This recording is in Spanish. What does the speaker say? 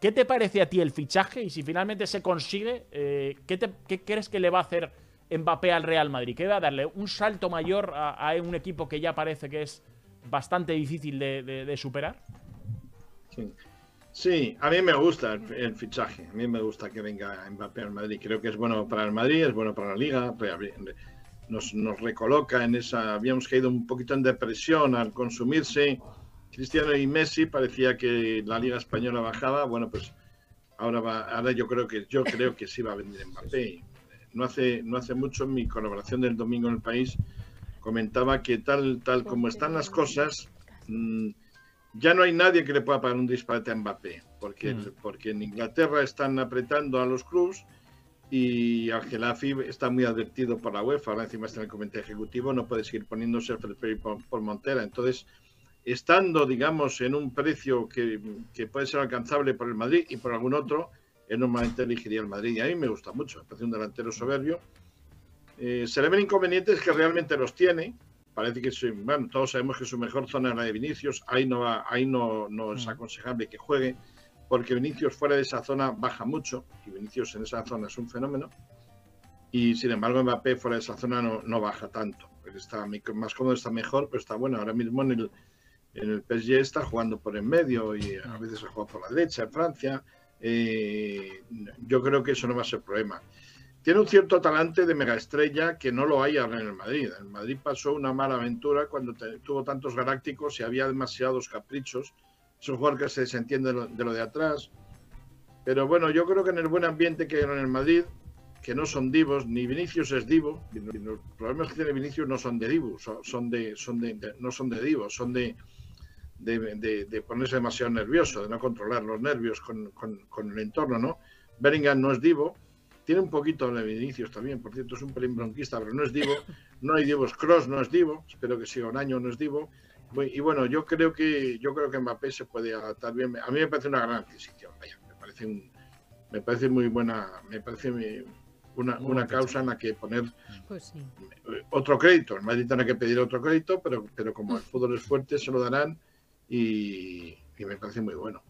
¿Qué te parece a ti el fichaje? Y si finalmente se consigue, eh, ¿qué, crees que le va a hacer Mbappé al Real Madrid? ¿Qué va a darle un salto mayor a, un equipo que ya parece que es bastante difícil de, superar? Sí. a mí me gusta el, fichaje. A mí me gusta que venga Mbappé al Madrid. Creo que es bueno para el Madrid, es bueno para la Liga. Nos, nos recoloca en esa. Habíamos caído un poquito en depresión al consumirse Cristiano y Messi parecía que la Liga Española bajaba. Bueno, pues ahora va, ahora yo creo que yo creo que sí va a venir Mbappé. No hace, no hace mucho en mi colaboración del domingo en el país comentaba que tal, tal como están las cosas, mm, ya no hay nadie que le pueda pagar un disparate a Mbappé, porque, mm. porque en Inglaterra están apretando a los clubs y Gelafi está muy advertido por la UEFA, ahora encima está en el comité ejecutivo, no puede seguir poniéndose el por, por Montera. Entonces, estando, digamos, en un precio que, puede ser alcanzable por el Madrid y por algún otro, él normalmente elegiría el Madrid. Y a mí me gusta mucho, me parece un delantero soberbio. Eh, se le ven inconvenientes que realmente los tiene. Parece que, bueno, todos sabemos que su mejor zona es la de Vinicius. Ahí no, va, ahí no, no es mm. aconsejable que juegue, porque Vinicius fuera de esa zona baja mucho y Vinicius en esa zona es un fenómeno. Y sin embargo, Mbappé fuera de esa zona no, no baja tanto. está más cómodo, está mejor, pero está bueno. Ahora mismo en el, en el PSG está jugando por en medio y a ah. veces ha jugado por la derecha en Francia. Eh, yo creo que eso no va a ser problema. Tiene un cierto talante de megaestrella que no lo hay ahora en el Madrid. El Madrid pasó una mala aventura cuando tuvo tantos galácticos y había demasiados caprichos. Es un jugador que se desentiende de lo, de atrás. Pero bueno, yo creo que en el buen ambiente que hay en el Madrid, que no son divos, ni Vinicius es divo. Los problemas que tiene Vinicius no son de divos, son de, son de, no son de divos, son de, de, ponerse demasiado nervioso, de no controlar los nervios con, el entorno, ¿no? Bellingham no es divo, tiene un poquito de Vinicius también, por cierto, es un pelín bronquista, pero no es divo, no hay divos, Cross no es divo, espero que siga un año, no es divo, y bueno, yo creo que yo creo que Mbappé se puede adaptar bien, a mí me parece una gran adquisición, vaya, me parece me parece muy buena, me parece una, una causa en la que poner pues otro crédito. El Madrid tiene que pedir otro crédito, pero, pero como el fútbol es fuerte, se lo darán y, me parece muy bueno.